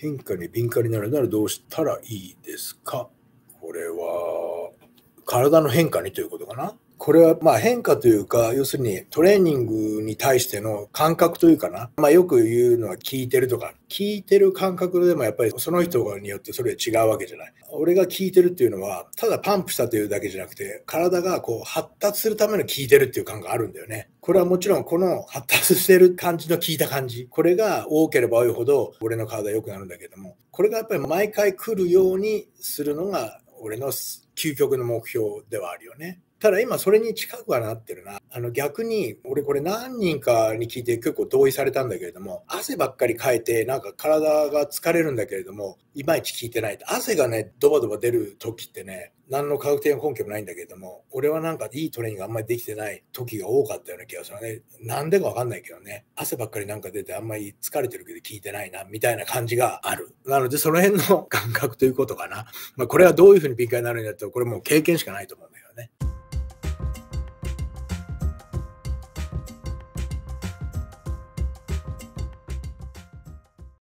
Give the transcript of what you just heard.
変化に敏感になるならどうしたらいいですか？これは、体の変化にということかな。これはまあ変化というか、要するにトレーニングに対しての感覚というかな。まあよく言うのは聞いてるとか、聞いてる感覚でもやっぱりその人によってそれは違うわけじゃない。俺が聞いてるっていうのは、ただパンプしたというだけじゃなくて、体がこう発達するための聞いてるっていう感があるんだよね。これはもちろんこの発達してる感じの聞いた感じ。これが多ければ多いほど俺の体良くなるんだけども、これがやっぱり毎回来るようにするのが俺の究極の目標ではあるよね。ただ今それに近くはなってるな。あの逆に、俺これ何人かに聞いて結構同意されたんだけれども、汗ばっかりかいてなんか体が疲れるんだけれども、いまいち効いてない。汗がね、ドバドバ出る時ってね、何の科学的な根拠もないんだけれども、俺はなんかいいトレーニングあんまりできてない時が多かったような気がするね。なんでかわかんないけどね。汗ばっかりなんか出てあんまり疲れてるけど効いてないな、みたいな感じがある。なのでその辺の感覚ということかな。まあこれはどういうふうに敏感になるんだったら、これもう経験しかないと思う。